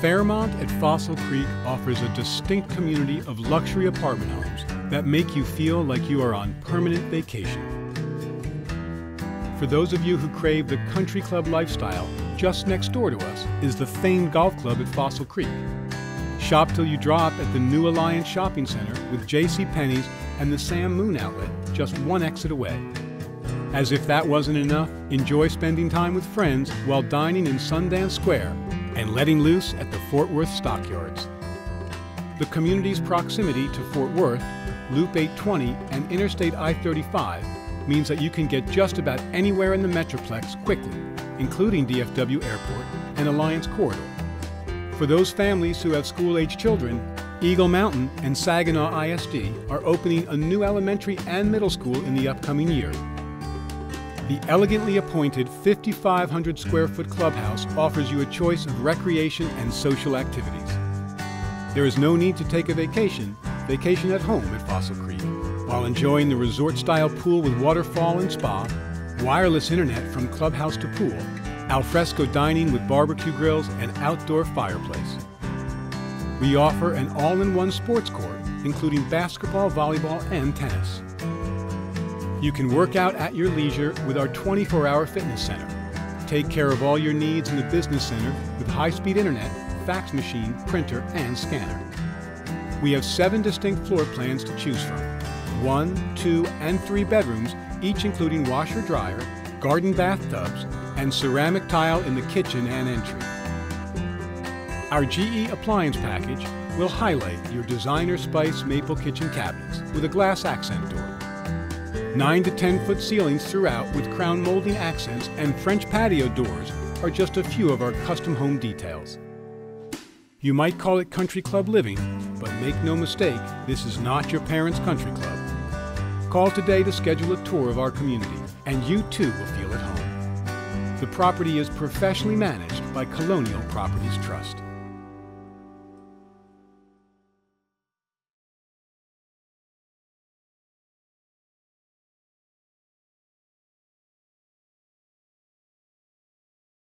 Fairmont at Fossil Creek offers a distinct community of luxury apartment homes that make you feel like you are on permanent vacation. For those of you who crave the country club lifestyle, just next door to us is the famed golf club at Fossil Creek. Shop till you drop at the New Alliance Shopping Center with J.C. Penney's and the Sam Moon Outlet just one exit away. As if that wasn't enough, enjoy spending time with friends while dining in Sundance Square and letting loose at the Fort Worth Stockyards. The community's proximity to Fort Worth, Loop 820, and Interstate I-35 means that you can get just about anywhere in the Metroplex quickly, including DFW Airport and Alliance Corridor. For those families who have school-age children, Eagle Mountain and Saginaw ISD are opening a new elementary and middle school in the upcoming year. The elegantly appointed 5,500 square foot clubhouse offers you a choice of recreation and social activities. There is no need to take a vacation, vacation at home at Fossil Creek, while enjoying the resort style pool with waterfall and spa, wireless internet from clubhouse to pool, alfresco dining with barbecue grills and outdoor fireplace. We offer an all-in-one sports court, including basketball, volleyball, and tennis. You can work out at your leisure with our 24-hour fitness center. Take care of all your needs in the business center with high-speed internet, fax machine, printer, and scanner. We have seven distinct floor plans to choose from. One, two, and three bedrooms, each including washer-dryer, garden bathtubs, and ceramic tile in the kitchen and entry. Our GE appliance package will highlight your designer spice maple kitchen cabinets with a glass accent door. 9 to 10 foot ceilings throughout with crown molding accents and French patio doors are just a few of our custom home details. You might call it country club living, but make no mistake, this is not your parents' country club. Call today to schedule a tour of our community, and you too will feel at home. The property is professionally managed by Colonial Properties Trust.